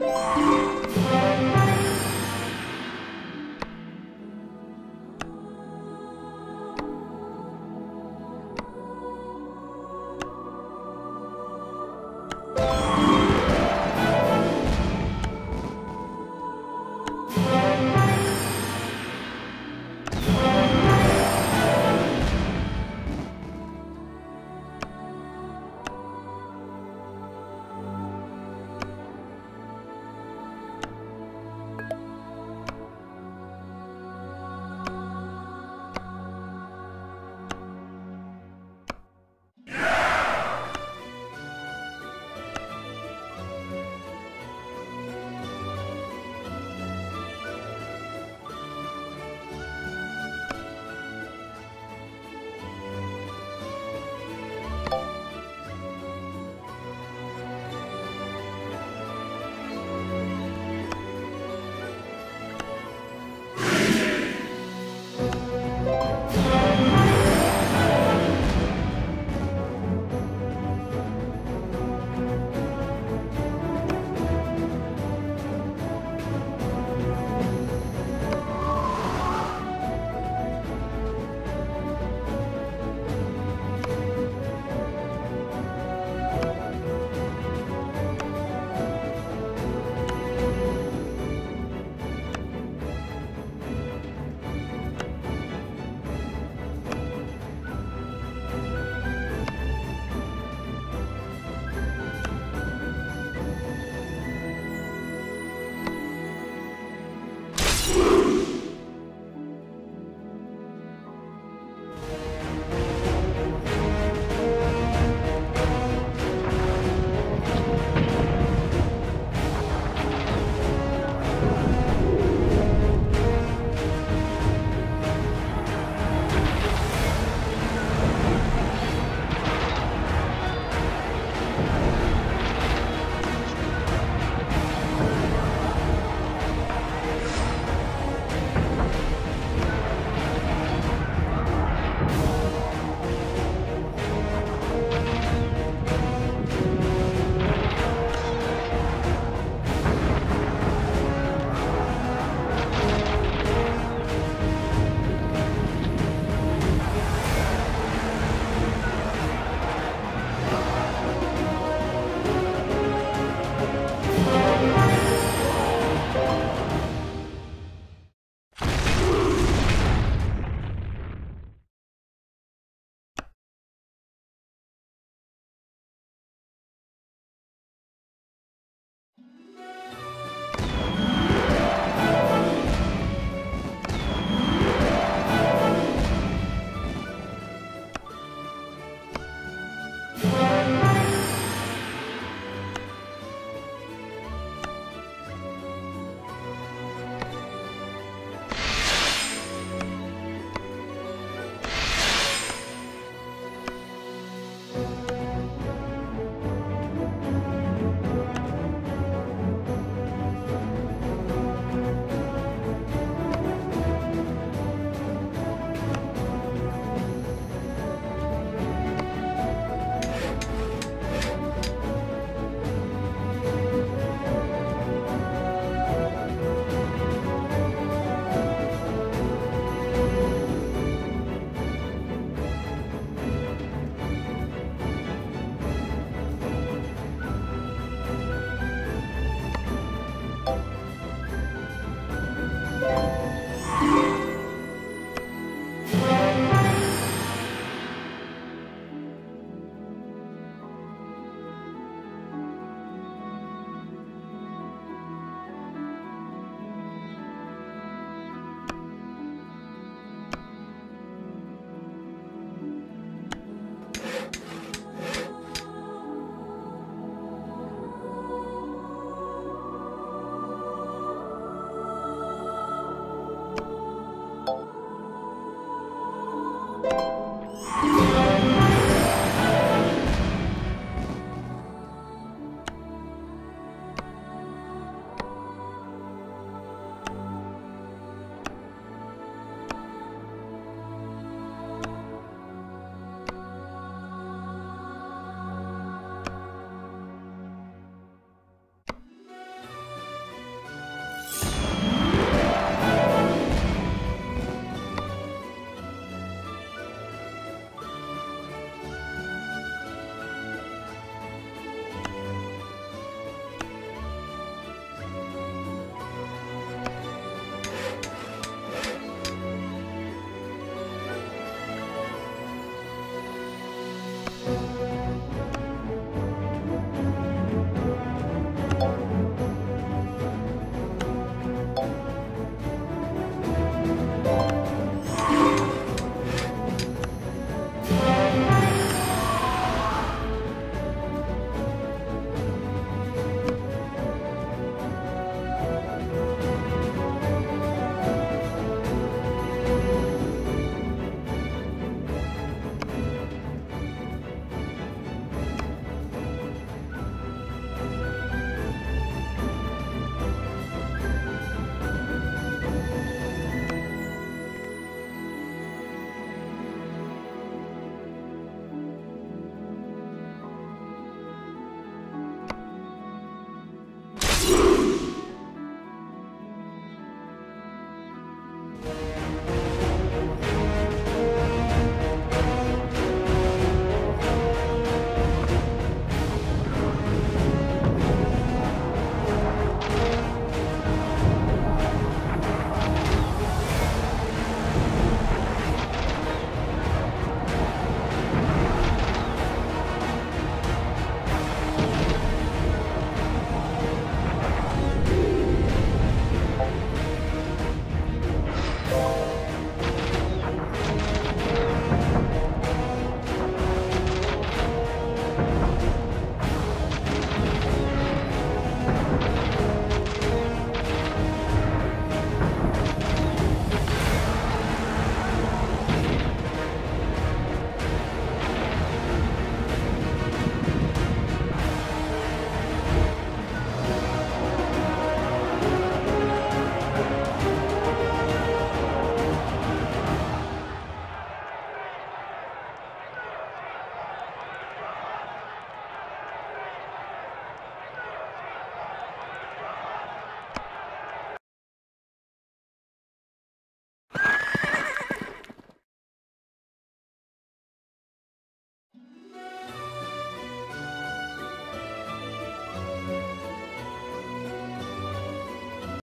Yeah.